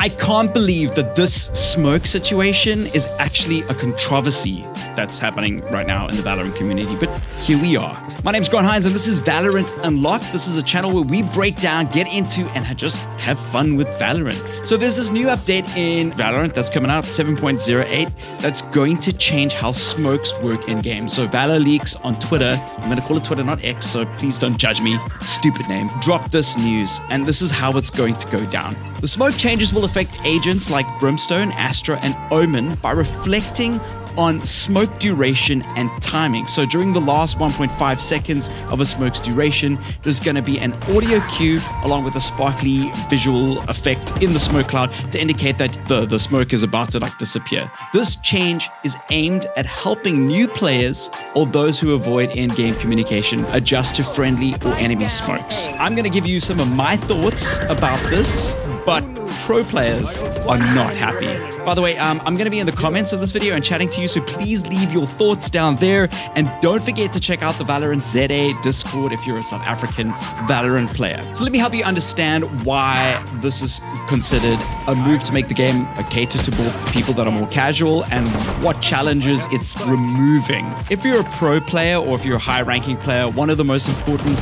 I can't believe that this smoke situation is actually a controversy that's happening right now in the Valorant community, but here we are. My name's Grant Hines, and this is Valorant Unlocked. This is a channel where we break down, get into, and just have fun with Valorant. So there's this new update in Valorant that's coming out, 7.08, that's going to change how smokes work in game. So Valor Leaks on Twitter, I'm going to call it Twitter, not X, so please don't judge me, stupid name, Drop this news, and this is how it's going to go down. The smoke changes will affect agents like Brimstone, Astra, and Omen by reflecting on smoke duration and timing. So during the last 1.5 seconds of a smoke's duration, there's going to be an audio cue along with a sparkly visual effect in the smoke cloud to indicate that the, the smoke is about to like disappear. This change is aimed at helping new players or those who avoid in-game communication adjust to friendly or enemy smokes. I'm going to give you some of my thoughts about this, but pro players are not happy. By the way, um, I'm going to be in the comments of this video and chatting to you, so please leave your thoughts down there. And don't forget to check out the Valorant ZA Discord if you're a South African Valorant player. So let me help you understand why this is considered a move to make the game cater to more people that are more casual and what challenges it's removing. If you're a pro player or if you're a high ranking player, one of the most important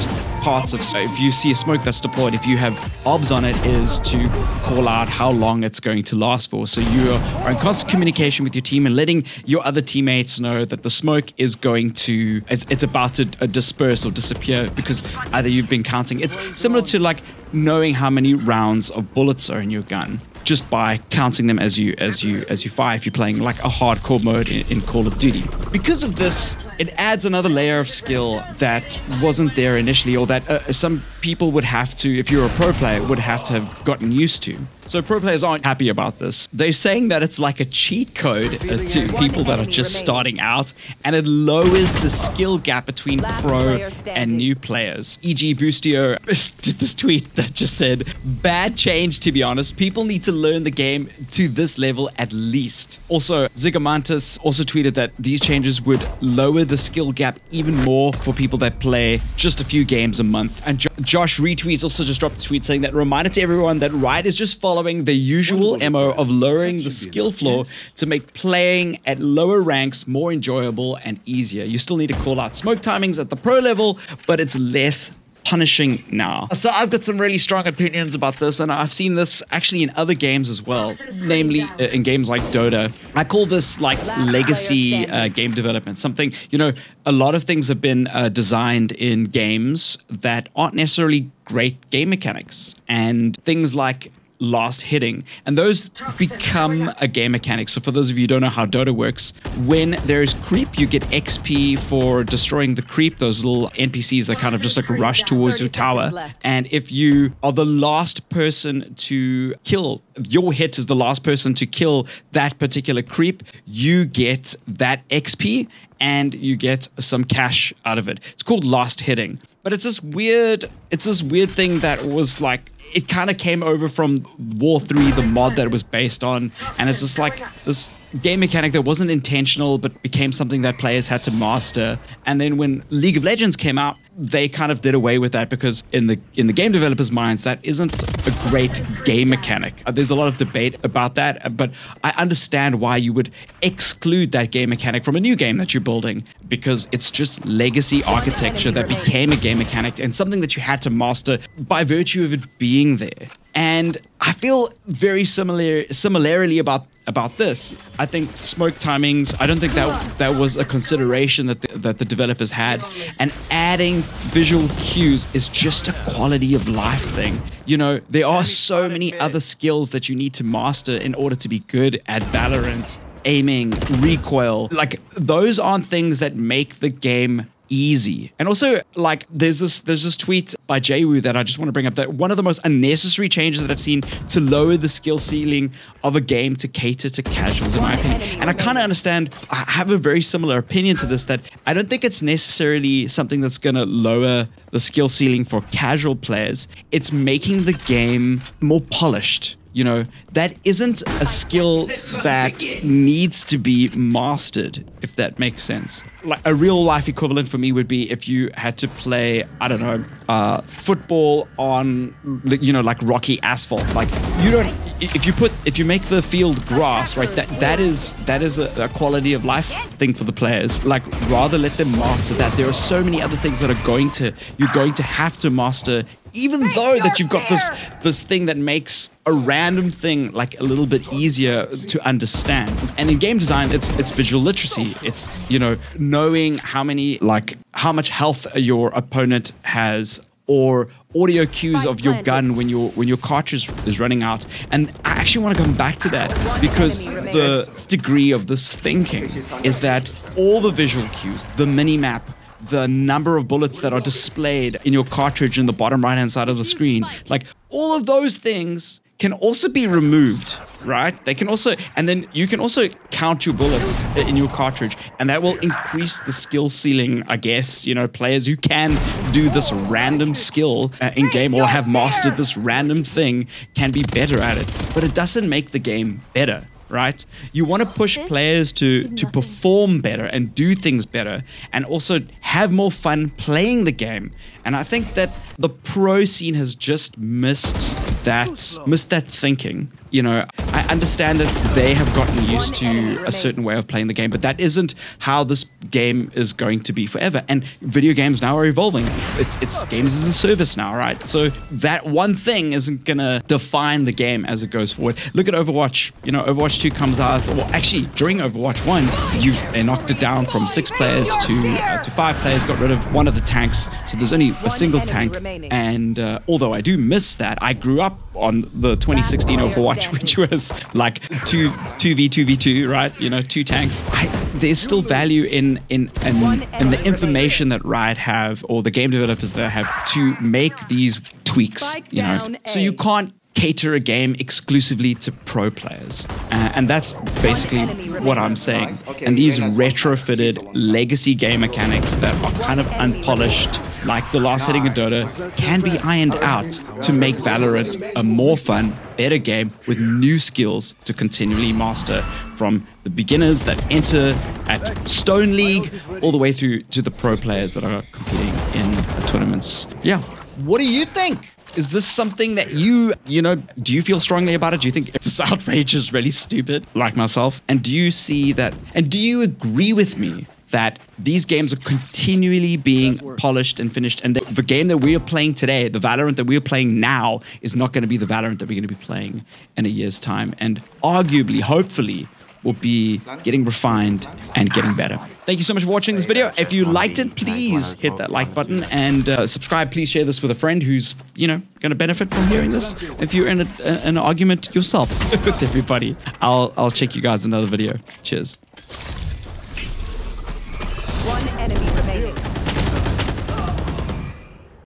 parts of if you see a smoke that's deployed, if you have obs on it, is to call out how long it's going to last for. So you are in constant communication with your team and letting your other teammates know that the smoke is going to, it's, it's about to uh, disperse or disappear because either you've been counting. It's similar to like knowing how many rounds of bullets are in your gun just by counting them as you as you as you fire if you're playing like a hardcore mode in, in Call of Duty. Because of this, it adds another layer of skill that wasn't there initially or that uh, some people would have to, if you're a pro player, would have to have gotten used to. So pro players aren't happy about this. They're saying that it's like a cheat code to people that are just starting out and it lowers the skill gap between pro and new players. E.g. Boostio did this tweet that just said, bad change to be honest. People need to learn the game to this level at least. Also, Zigamantis also tweeted that these changes would lower the skill gap even more for people that play just a few games a month. And jo Josh Retweets also just dropped a tweet saying that reminder to everyone that Riot is just following the usual MO of lowering the skill floor to make playing at lower ranks more enjoyable and easier. You still need to call out smoke timings at the pro level, but it's less punishing now. So I've got some really strong opinions about this, and I've seen this actually in other games as well, namely uh, in games like Dota. I call this like legacy uh, game development. Something, you know, a lot of things have been uh, designed in games that aren't necessarily great game mechanics, and things like last hitting. And those become a game mechanic. So for those of you who don't know how Dota works, when there's creep, you get XP for destroying the creep, those little NPCs that kind of just like rush towards your tower. And if you are the last person to kill, your hit is the last person to kill that particular creep, you get that XP and you get some cash out of it. It's called last hitting. But it's this weird, it's this weird thing that was like it kind of came over from War 3, the mod that it was based on, and it's just like this game mechanic that wasn't intentional but became something that players had to master. And then when League of Legends came out, they kind of did away with that because in the in the game developers' minds, that isn't a great game mechanic. Uh, there's a lot of debate about that, uh, but I understand why you would exclude that game mechanic from a new game that you're building because it's just legacy architecture that became a game mechanic and something that you had to master by virtue of it being there. And I feel very similar similarly about about this. I think smoke timings. I don't think that that was a consideration that the, that the developers had. And adding visual cues is just a quality of life thing. You know, there are so many other skills that you need to master in order to be good at Valorant aiming, recoil. Like those aren't things that make the game easy. And also, like, there's this there's this tweet by JWoo that I just want to bring up that one of the most unnecessary changes that I've seen to lower the skill ceiling of a game to cater to casuals, in my opinion. And I kind of understand. I have a very similar opinion to this that I don't think it's necessarily something that's going to lower the skill ceiling for casual players. It's making the game more polished you know, that isn't a skill that needs to be mastered, if that makes sense. Like a real life equivalent for me would be if you had to play, I don't know, uh, football on, you know, like rocky asphalt. Like you don't if you put if you make the field grass, right, that that is that is a, a quality of life thing for the players. Like rather let them master that. There are so many other things that are going to you're going to have to master even though that you've got this this thing that makes a random thing like a little bit easier to understand. And in game design, it's it's visual literacy. It's you know knowing how many like how much health your opponent has or audio cues of your gun when your when your cartridge is running out. And I actually want to come back to that because the degree of this thinking is that all the visual cues, the mini map, the number of bullets that are displayed in your cartridge in the bottom right hand side of the screen, like all of those things can also be removed, right? They can also, and then you can also count your bullets in your cartridge, and that will increase the skill ceiling, I guess. You know, players who can do this random skill uh, in game or have mastered this random thing can be better at it, but it doesn't make the game better right? You want to push players to to perform better and do things better and also have more fun playing the game. And I think that the pro scene has just missed that missed that thinking. You know, understand that they have gotten used to a certain way of playing the game, but that isn't how this game is going to be forever. And video games now are evolving. It's, it's games as a service now, right? So that one thing isn't gonna define the game as it goes forward. Look at Overwatch. You know, Overwatch 2 comes out. Well, actually, during Overwatch 1, you they knocked it down from six players to uh, to five players. Got rid of one of the tanks, so there's only a single tank. And uh, although I do miss that, I grew up on the 2016 Overwatch, which was like two two v two v two, right? You know, two tanks. I, there's still value in in in, in the information that Riot have or the game developers that have to make these tweaks. You know, so you can't cater a game exclusively to pro players. Uh, and that's basically what I'm saying. And these retrofitted legacy game mechanics that are kind of unpolished, like the last hitting of Dota, can be ironed out to make Valorant a more fun, better game with new skills to continually master from the beginners that enter at Stone League all the way through to the pro players that are competing in tournaments. Yeah. What do you think? Is this something that you, you know, do you feel strongly about it? Do you think this outrage is really stupid, like myself? And do you see that? And do you agree with me that these games are continually being polished and finished. And the, the, game that we are playing today, the Valorant that we are playing now, is not going to be the Valorant that we're going to be playing in a year's time. And arguably, hopefully, will be getting refined and getting better. Thank you so much for watching this video. If you liked it, please hit that like button and uh, subscribe. Please share this with a friend who's, you know, going to benefit from hearing this. If you're in a, an argument yourself with everybody, I'll, I'll check you guys another video. Cheers.